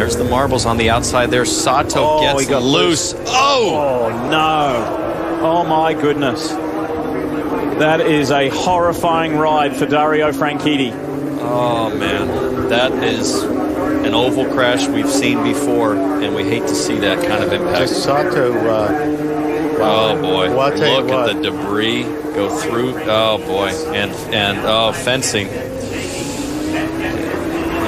There's the marbles on the outside there. Sato Oh, gets he got loose. Oh! Oh, no. Oh, my goodness. That is a horrifying ride for Dario Franchitti. Oh, man. That is an oval crash we've seen before, and we hate to see that kind of impact. Just Sato, uh, Oh boy! Well, Look at the debris go through. Oh boy! And and oh fencing.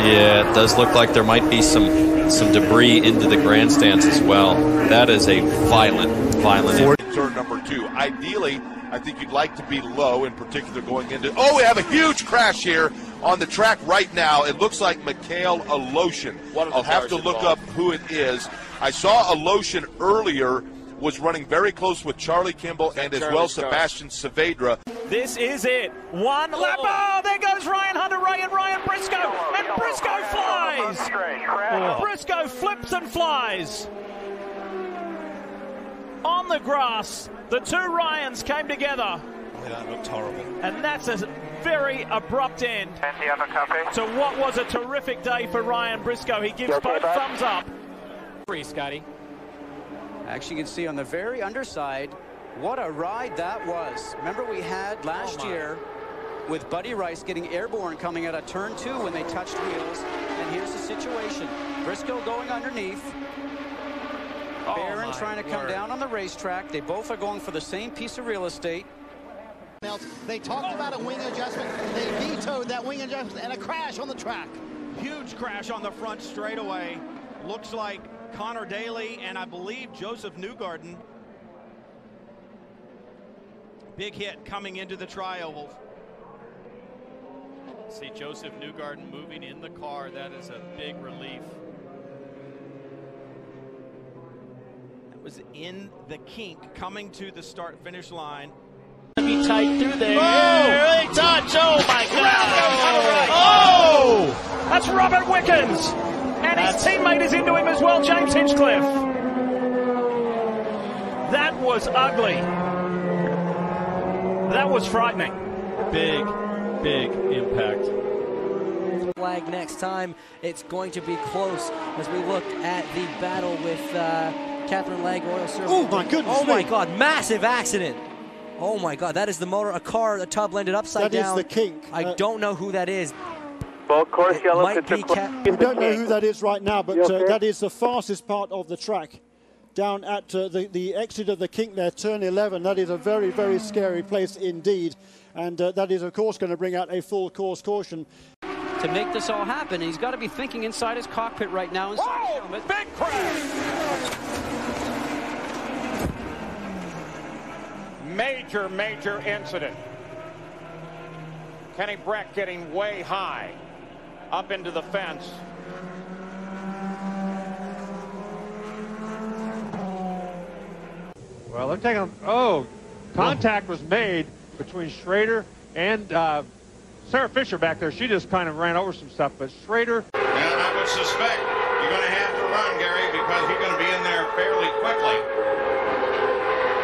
Yeah, it does look like there might be some some debris into the grandstands as well. That is a violent, violent. impact. turn number two. Ideally, I think you'd like to be low, in particular going into. Oh, we have a huge crash here on the track right now. It looks like Mikhail Aleshin. One I'll have to look involved. up who it is. I saw Aleshin earlier was running very close with Charlie Kimball and as well Sebastian Saavedra. This is it. One lap. Oh, there goes Ryan Hunter-Reay and Ryan Briscoe. And Briscoe flies. Briscoe flips and flies. On the grass, the two Ryans came together. Oh, that looked horrible. And that's a very abrupt end to what was a terrific day for Ryan Briscoe. He gives both thumbs up. Free, Scotty. Actually, you can see on the very underside what a ride that was. Remember we had last oh, year with Buddy Rice getting airborne coming out of turn two when they touched wheels. And here's the situation. Briscoe going underneath. Oh, Barron trying to come down on the racetrack. They both are going for the same piece of real estate. They talked about a wing adjustment. They vetoed that wing adjustment and a crash on the track. Huge crash on the front straightaway. Looks like Conor Daly and I believe Josef Newgarden. Big hit coming into the tri-oval. See Josef Newgarden moving in the car. That is a big relief. That was in the kink coming to the start finish line. Be tight through there. Oh! They touch. Oh my God. Oh! That's Robert Wickens. And his teammate is into him as well, James Hinchcliffe. That was ugly. That was frightening. Big, big impact. flag next time. It's going to be close as we look at the battle with uh, Catherine Legg Oil Service. Oh, my goodness Oh my me. God! Massive accident. Oh my God! That is the motor. A car. The tub landed upside That is down. That is the kink. I Uh, don't know who that is. Well, course It yellow. might be cl- Cat- We don't know who that is right now, but You uh, that is the fastest part of the track. Down at uh, the, the exit of the kink there, turn 11. That is a very, very scary place indeed. And uh, that is, of course, going to bring out a full course caution. To make this all happen, he's got to be thinking inside his cockpit right now. Inside his helmet. Big crash. Major, major incident. Kenny Brack getting way high up into the fence. Well, they're taking. Oh, contact was made between Schrader and uh, Sarah Fisher back there. She just kind of ran over some stuff, but Schrader. And I would suspect you're going to have to run, Gary, because you're going to be in there fairly quickly.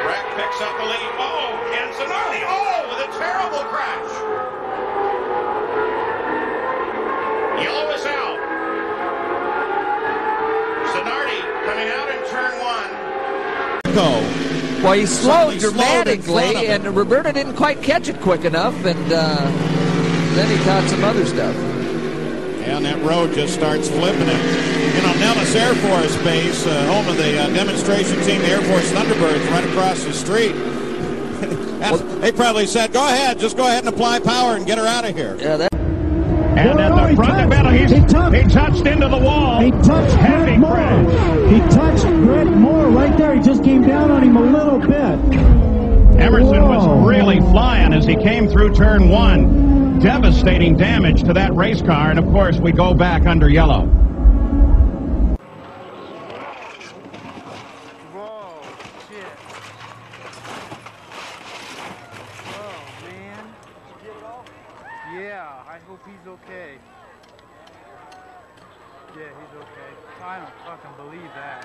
Brack picks up the lead. Oh, and Zanardi. Oh, with a terrible crash. Yellow is out. Zanardi coming out in turn one. Go. Well, he slowed slowed dramatically, him. and Roberta didn't quite catch it quick enough, and uh, then he caught some other stuff. And that road just starts flipping it. You know, Nellis Air Force Base, uh, home of the uh, demonstration team, the Air Force Thunderbirds, right across the street. That's- they probably said, "Go ahead, just go ahead and apply power and get her out of here." Yeah. And at the front of the battle, he's, he, touched into the wall. He touched Heavy Greg Moore. crash. He touched Greg Moore right there. He just came down on him a little bit. Emerson Whoa. was really flying as he came through turn one. Devastating damage to that race car, and of course, we go back under yellow. I hope he's okay. Yeah, he's okay. I don't fucking believe that.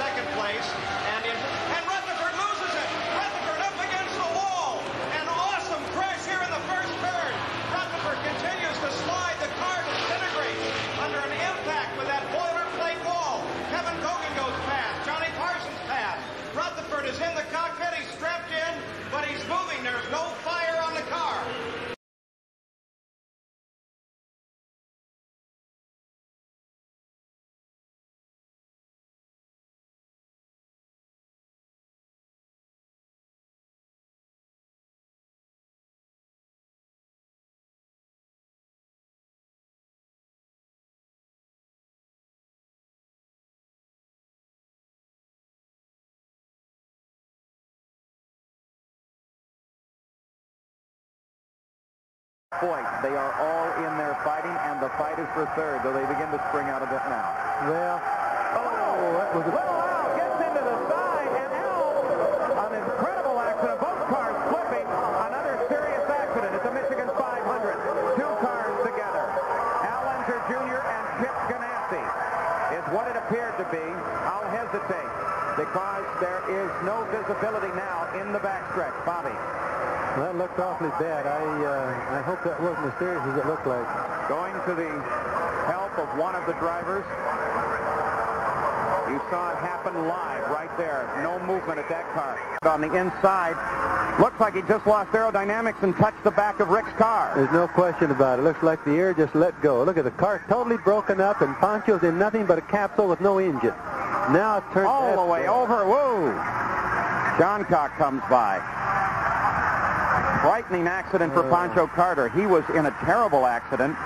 Second place. Point. They are all in there fighting, and the fight is for third, though they begin to spring out a bit now. Well, oh, oh, that was a... Well, Al gets into the side, and Al, an incredible accident. Both cars flipping. Another serious accident at the Michigan 500. Two cars together. Al Unser Jr. and Chip Ganassi is what it appeared to be. I'll hesitate because there is no visibility now in the backstretch. Bobby. That looked awfully bad. I uh, I hope that wasn't as serious as it looked like. Going to the help of one of the drivers. You saw it happen live right there. No movement at that car. On the inside, looks like he just lost aerodynamics and touched the back of Rick's car. There's no question about it. Looks like the air just let go. Look at the car totally broken up, and Pancho's in nothing but a capsule with no engine. Now it turns all the way over. Woo! John Cock comes by. Frightening accident for Pancho Carter. He was in a terrible accident.